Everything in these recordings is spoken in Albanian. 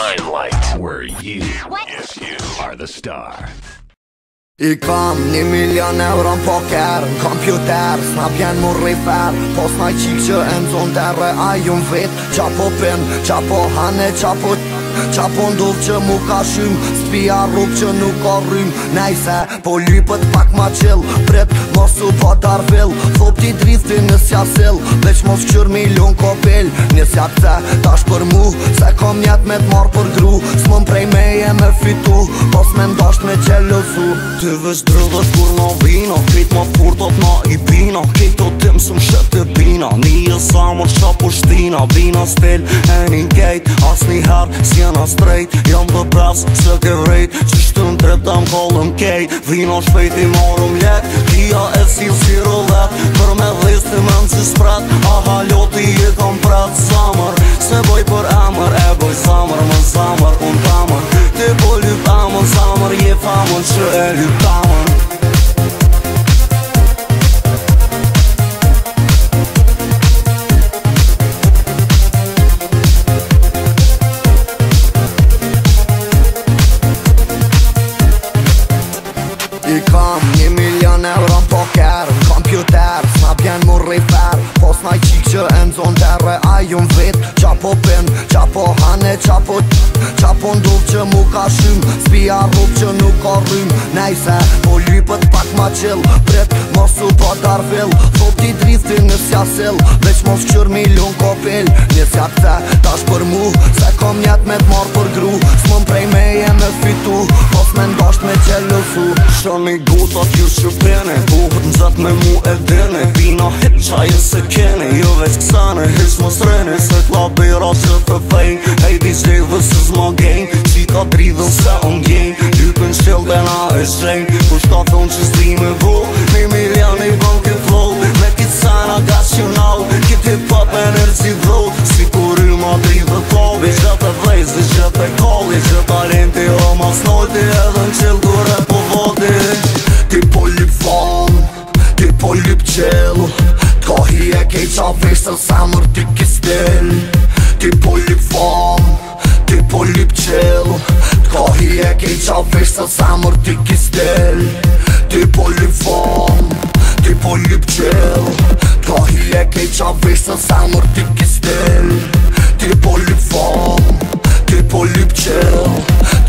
Limelight, where you, yes, you are the star. I kam një milion euron po kërë Në kompjuter s'na bjen më rrifer Po s'na i qikë që e mëzon dërë A ju më vetë qa po pëmë Qa po hane qa po të Qa po ndovë që mu ka shumë Spia rrubë që nuk ka rrimë Nejse, po lypët pak ma qëllë Pretë, mosu po darvillë Thopë ti drithi në sja sëllë Veç mos qërë milion kopillë Në sja tash për mu Se kom njetë me t'mar për gru S'mon prej me e me fitu me ndasht me gjelëzu Ty vës drëdhët kur në vino Krit më kur do i bina Krit do tim së më shëtë të bina Një e sa më rësha shtina Vina s'pel e një gejt As një e në strejt Jam dhe pras se ke vrejt Qështë të në tret të më kolëm kejt Vino shpejt i marëm ljek Kia e si si rëllet Për me dhejst të më në që sprat Aha ljoti i kom prat famën që e lëtamën I kam një milion euro në poker Në kompjuter, s'na bjen më refer Po s'na i qik që e nëzon dere A ju në vit, qa po pin, po hane, qa po po ndovë që mu ka shym Spia vëpë që nuk ka rrym Nejse, po lypët pak ma qëll Pret, mosu pa darvel Thot ti në nësja sel Veç mos qërmi lën kopel Nësja këte, tash për mu me ndasht me qelësu Shëni gutat ju shqipreni Buhët nëzat me mu e dini Pina hit qaj e se keni Jo veç kësane, hish më sreni Se t'la bira që të fejn Hej di shqej dhe së zma gen Qika dridhën se ungjen Dypën shqel dhe na e shreng Ku shka që s'ti me vo Një milion i bon kët flow Me kët sana gacional Kët hip hop e nërë si dho Si kur i ma dridhë po, të fall Vishet e vlejzë, vishet e kall Vishet talenti o djen Ti po lip fam Ti po lip qel T'ka hi e kej qa vesh Sa samër ti ki stel Ti po lip fam Ti po lip qel T'ka hi e kej qa vesh Sa samër ti ki stel Ti po lip fam Ti po lip qel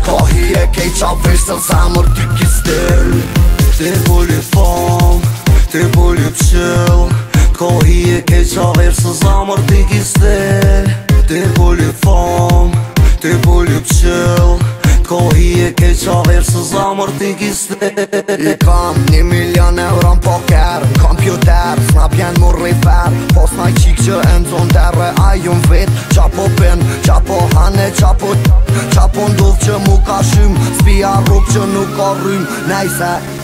T'ka hi e kej qa vesh Sa samër ti e kej qa vesh, sa ti ki stel po lip fam Ti po lip qel ko hi e ke qaver së zamër t'i kiste Ti pulli fam, ti pulli pëqill Ko hi e ke qaver së zamër t'i kiste I kam një milion uram poker Në kompjuter, s'na pjen më refer Po s'na i qik që e nëzon tërre A ju në vet, qa po pin, qa po hane, qa po t'i Qa po që mu ka shym S'pia a rup që nuk ka rrym nejse